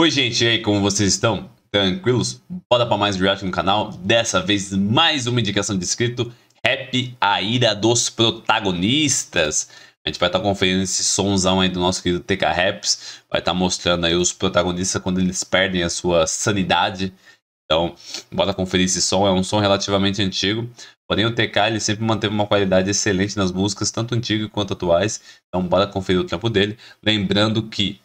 Oi, gente, e aí, como vocês estão? Tranquilos? Bora para mais react no canal. Dessa vez, mais uma indicação de inscrito. Rap A Ira dos Protagonistas. A gente vai estar tá conferindo esse somzão aí do nosso querido TK Raps. Vai estar tá mostrando aí os protagonistas quando eles perdem a sua sanidade. Então, bora conferir esse som. É um som relativamente antigo. Porém, o TK ele sempre manteve uma qualidade excelente nas músicas, tanto antigas quanto atuais. Então, bora conferir o trampo dele. Lembrando que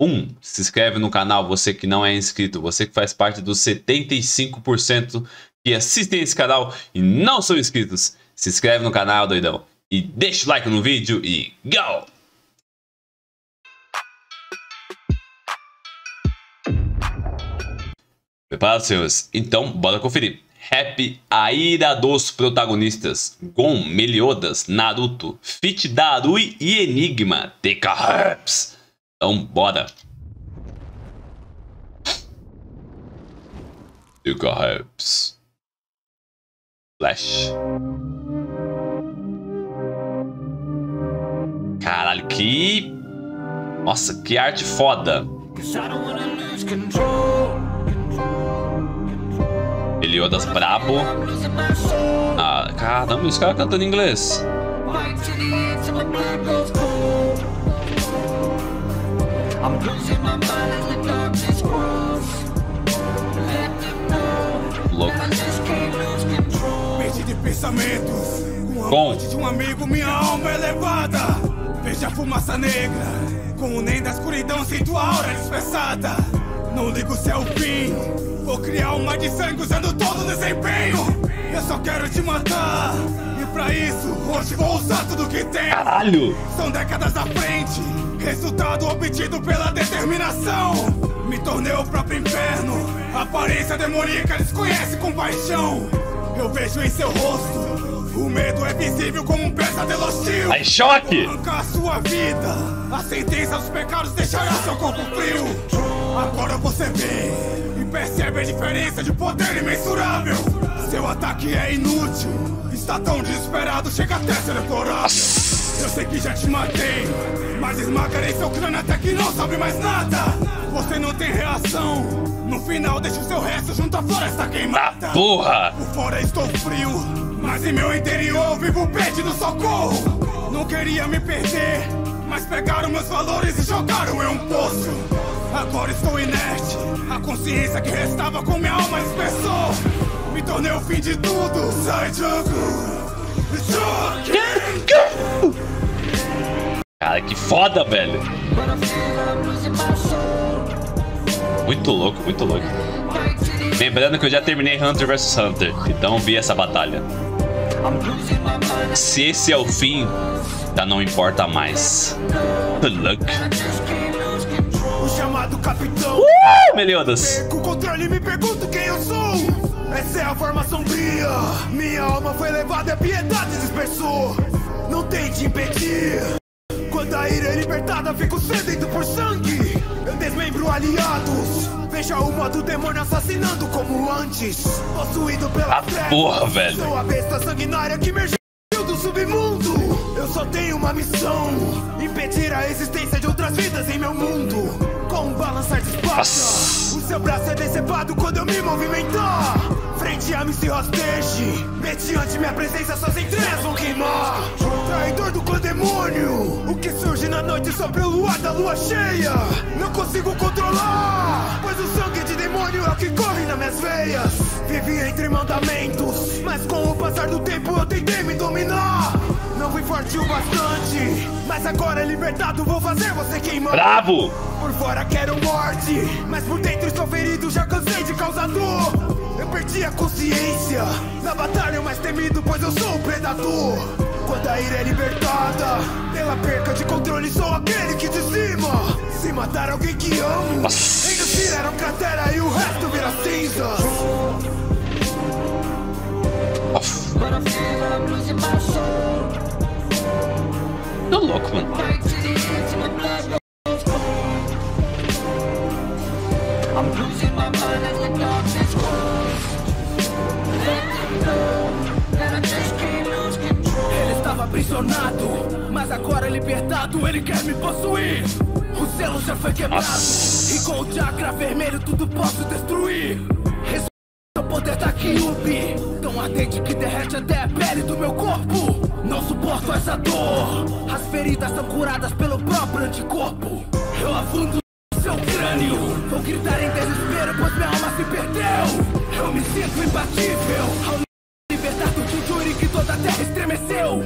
um, se inscreve no canal, você que não é inscrito, você que faz parte dos 75% que assistem esse canal e não são inscritos. Se inscreve no canal, doidão. E deixa o like no vídeo e go! Preparados, senhores? Então, bora conferir. Rap A Ira dos Protagonistas Gon, Meliodas, Naruto, Fit Darui e Enigma TK Raps então, bora. Yuga Hypes. Flash. Caralho, que... Nossa, que arte foda. Meliodas brabo. Ah, caramba, os caras cantando em inglês. Louco. Mente de pensamentos. Com a de um amigo, minha alma é levada. Veja a fumaça negra. Com o nem da escuridão, sinto a aura dispersada. Não ligo se é o fim. Vou criar uma de sangue usando todo o desempenho. Eu só quero te matar. E pra isso, hoje vou usar tudo que tenho. Caralho! São décadas à frente. Resultado obtido pela determinação. Me tornei o próprio inferno. Aparência demoníaca desconhece compaixão. Eu vejo em seu rosto. O medo é visível como um pesadelo hostil. Aí, choque! Arrancar sua vida. A sentença dos pecados deixará seu corpo frio. Agora você vê e percebe a diferença de poder imensurável. Seu ataque é inútil. Está tão desesperado, chega até ser deplorável. Eu sei que já te matei, mas esmagarei seu crânio até que não sabe mais nada. Você não tem reação. No final, deixa o seu resto junto à floresta queimada. Ah, porra! Por fora estou frio, mas em meu interior vivo pedindo socorro. Não queria me perder, mas pegaram meus valores e jogaram em um poço. Agora estou inerte, a consciência que restava com minha alma dispersou. Me tornei o fim de tudo. Sai, jogo. Cara, que foda, velho. Muito louco, muito louco. Lembrando que eu já terminei Hunter vs Hunter, então vi essa batalha. Se esse é o fim, já não importa mais. Chamado capitão. Uh, Meliodas. Com controle me pergunto quem eu sou. Essa é a forma sombria. Minha alma foi levada a piedade dispersou. Não tente impedir. Quando a ira é libertada, fico sedento por sangue. Eu desmembro aliados. Veja o modo demônio assassinando como antes. Possuído pela ah, porra, velho. Sou a besta sanguinária que emergiu do submundo. Eu só tenho uma missão: impedir a existência de outras vidas em meu mundo. Com um balançar de espada. O seu braço é decepado quando eu me movimentar. Frente a Missy Hostage Mediante minha presença suas entranhas vão queimar. Traidor do clã demônio O que surge na noite sobre o luar da lua cheia. Não consigo controlar Pois o sangue de demônio é o que corre nas minhas veias. Vivi entre mandamentos Mas com o passar do tempo O bastante. Mas agora libertado vou fazer você queimar. Bravo! Por fora quero morte Mas por dentro estou ferido, já cansei de causar dor. Eu perdi a consciência Na batalha mais temido, pois eu sou o predador. Quando a ira é libertada Pela perca de controle, sou aquele que dizima. Se matar alguém que amo Ainda tiraram cratera e o resto vira cinza Tô louco, mano aprisionado Mas agora libertado, ele quer me possuir O selo já foi quebrado E com o chakra vermelho tudo posso destruir. O poder da Kyubi. Tão ardente que derrete até a pele do meu corpo. Suporto essa dor. As feridas são curadas pelo próprio anticorpo. Eu afundo seu crânio. Vou gritar em desespero, pois minha alma se perdeu. Eu me sinto imbatível. Ao me libertar do Jinjuri que toda a terra estremeceu.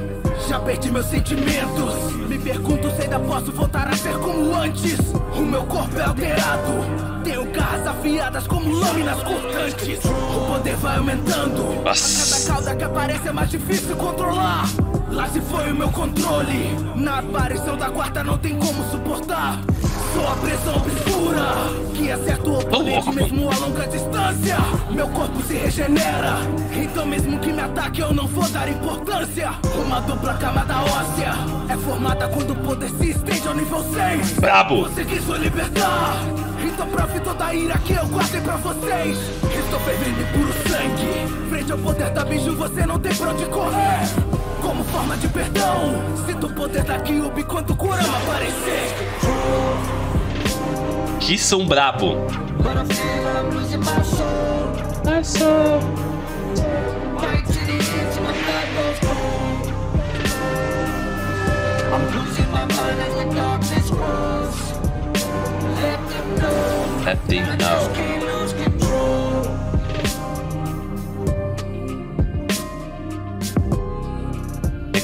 Já perdi meus sentimentos. Me pergunto se ainda posso voltar a ser como antes. O meu corpo é alterado. Tenho garras afiadas como lâminas cortantes. O poder vai aumentando. A cada cauda que aparece é mais difícil controlar. Lá se foi o meu controle. Na aparição da quarta não tem como suportar. Sou a pressão obscura que acerta o oponente mesmo a longa distância. Meu corpo se regenera. Então, mesmo que me ataque, eu não vou dar importância. Uma dupla camada óssea é formada quando o poder se estende ao nível 6. Brabo. Você quis o libertar. Então prove toda a ira que eu guardei pra vocês. Estou fervendo puro sangue. Frente ao poder da biju, você não tem pra onde correr. Como forma de perdão, sinto o poder da Kyubi quando Kurama aparecer. Que som brabo. But I feel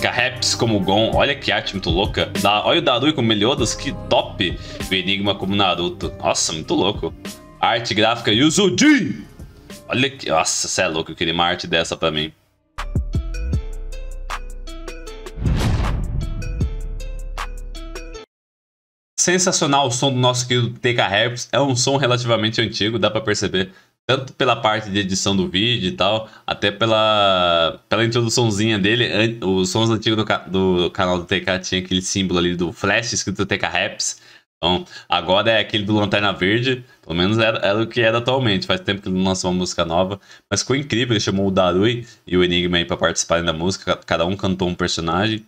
Mecha Raps como Gon, olha que arte muito louca. Da, olha o Darui como Meliodas, que top. O Enigma como Naruto. Nossa, muito louco. Arte gráfica Yuzuji. Olha que. Nossa, você é louco, eu queria uma arte dessa pra mim. Sensacional o som do nosso querido TK Raps. É um som relativamente antigo, dá pra perceber. Tanto pela parte de edição do vídeo e tal, até pela, pela introduçãozinha dele. Os sons antigos do, do canal do TK tinha aquele símbolo ali do Flash escrito TK Raps. Então, agora é aquele do Lanterna Verde. Pelo menos era, era o que era atualmente. Faz tempo que ele não lançou uma música nova. Mas ficou incrível. Ele chamou o Darui e o Enigma aí pra participarem da música. Cada um cantou um personagem.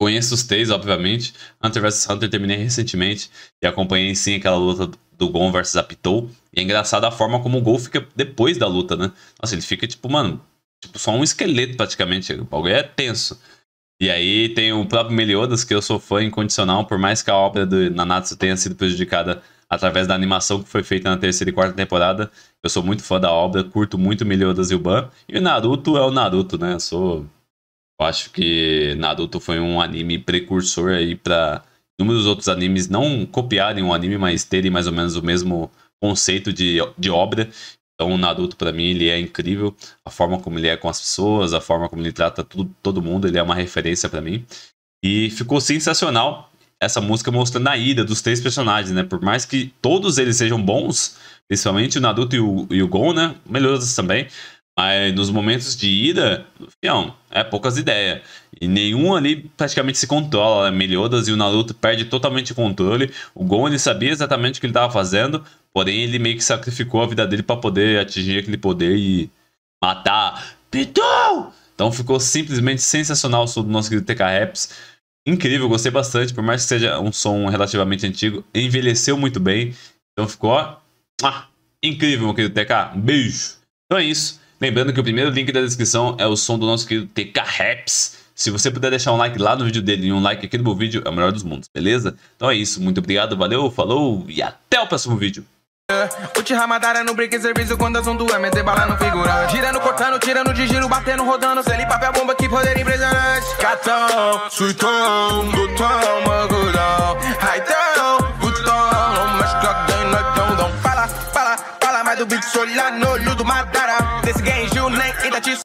Conheço os três, obviamente. Hunter vs Hunter terminei recentemente e acompanhei sim aquela luta do Gon versus Apitou. E é engraçado a forma como o Gon fica depois da luta, né? Nossa, ele fica tipo, mano, tipo só um esqueleto praticamente. O bagulho é tenso. E aí tem o próprio Meliodas, que eu sou fã incondicional, por mais que a obra do Nanatsu tenha sido prejudicada através da animação que foi feita na terceira e quarta temporada. Eu sou muito fã da obra, curto muito Meliodas e o Ban. E o Naruto é o Naruto, né? Eu sou eu acho que Naruto foi um anime precursor aí para inúmeros outros animes não copiarem o anime, mas terem mais ou menos o mesmo conceito de, de obra. Então, o Naruto, pra mim, ele é incrível. A forma como ele é com as pessoas, a forma como ele trata tudo, todo mundo, ele é uma referência pra mim. E ficou sensacional essa música mostrando a ida dos três personagens, né? Por mais que todos eles sejam bons, principalmente o Naruto e o, e o Gon, né? Melhores também. Mas nos momentos de ida, fião, é poucas ideias. E nenhum ali praticamente se controla. Né? Meliodas e o Naruto perde totalmente o controle. O Gon ele sabia exatamente o que ele estava fazendo, porém ele meio que sacrificou a vida dele para poder atingir aquele poder e matar Piton! Então ficou simplesmente sensacional o som do nosso querido TK Raps. Incrível, gostei bastante, por mais que seja um som relativamente antigo, envelheceu muito bem. Então ficou ah, incrível, meu querido TK. Um beijo. Então é isso. Lembrando que o primeiro link da descrição é o som do nosso querido TK Raps. Se você puder deixar um like lá no vídeo dele e um like aqui no meu vídeo, é o melhor dos mundos, beleza? Então é isso, muito obrigado, valeu, falou e até o próximo vídeo. No serviço quando assunto é meter bala no. Girando, cortando, tirando de giro, batendo, rodando. Celi, papel, bomba, que poder impressionante. Catão, suitão, botão. Raitão, Ludovic Solano, Ludo Madara Desse guerra em Junem e